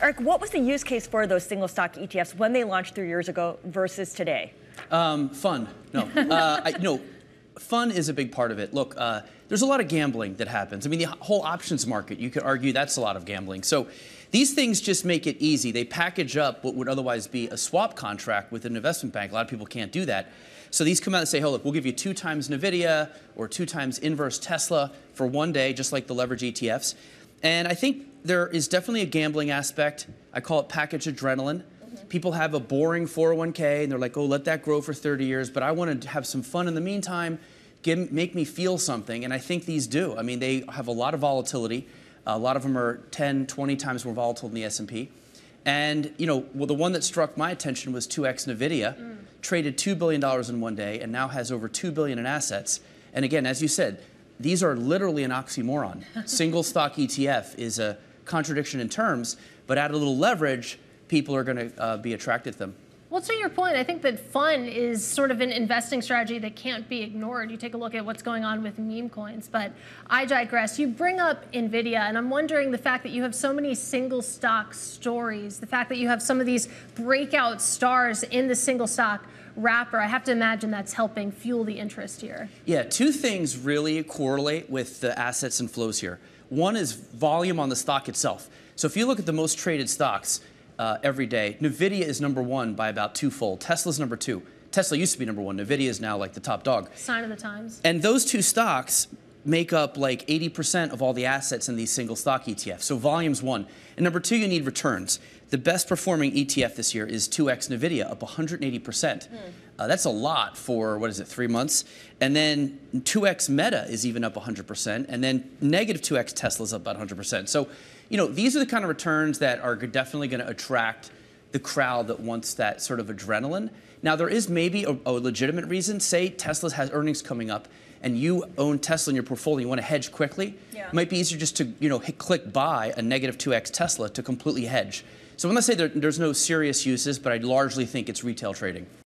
Eric, what was the use case for those single stock ETFs when they launched three years ago versus today? Um, fun. No. uh, I, no. Fun is a big part of it. Look, uh, there's a lot of gambling that happens. I mean, the whole options market, you could argue that's a lot of gambling. So these things just make it easy. They package up what would otherwise be a swap contract with an investment bank. A lot of people can't do that. So these come out and say, hey, look, we'll give you two times NVIDIA or two times inverse Tesla for one day, just like the leverage ETFs. And I think there is definitely a gambling aspect. I call it package adrenaline. Mm-hmm. People have a boring 401k and they're like, oh, let that grow for 30 years, but I want to have some fun in the meantime, give, make me feel something. And I think these do. I mean, they have a lot of volatility. A lot of them are 10, 20 times more volatile than the S&P. And you know, well, the one that struck my attention was 2x Nvidia, mm. traded $2 billion in one day and now has over 2 billion in assets. And again, as you said, these are literally an oxymoron. Single stock ETF is a contradiction in terms, but add a little leverage, people are going to uh, be attracted to them. Well, to your point, I think that fun is sort of an investing strategy that can't be ignored. You take a look at what's going on with meme coins, but I digress. You bring up NVIDIA, and I'm wondering the fact that you have so many single stock stories, the fact that you have some of these breakout stars in the single stock wrapper, I have to imagine that's helping fuel the interest here. Yeah, two things really correlate with the assets and flows here. One is volume on the stock itself. So if you look at the most traded stocks uh, every day, NVIDIA is number one by about twofold. Tesla's number two. Tesla used to be number one. NVIDIA is now like the top dog. Sign of the times. And those two stocks make up like 80% of all the assets in these single stock ETFs. So volume's one. And number two, you need returns. The best performing ETF this year is 2x NVIDIA, up 180%. Mm. Uh, that's a lot for, what is it, three months? And then 2x Meta is even up 100%. And then negative 2x Tesla's up about 100%. So, you know, these are the kind of returns that are definitely going to attract the crowd that wants that sort of adrenaline. Now, there is maybe a, a legitimate reason. Say Tesla has earnings coming up and you own Tesla in your portfolio, you want to hedge quickly, yeah. it might be easier just to you know hit, click buy a negative 2x Tesla to completely hedge. So I'm going to say there, there's no serious uses, but I largely think it's retail trading.